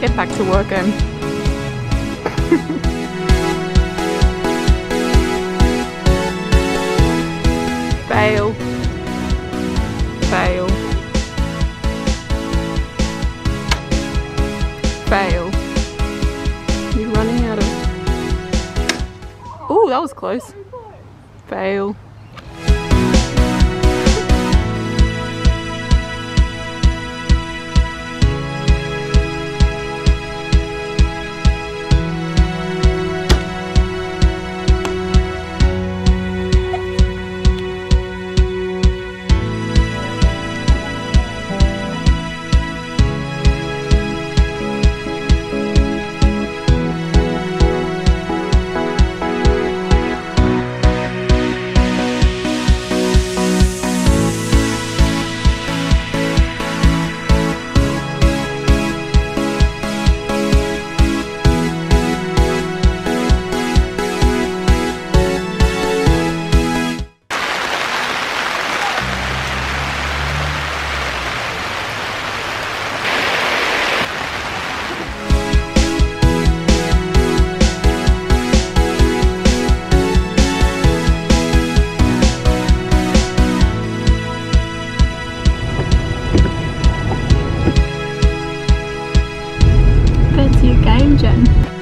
backpack to work in. Fail. Fail. Fail. You're running out of... Oh, that was close. Fail. Jen.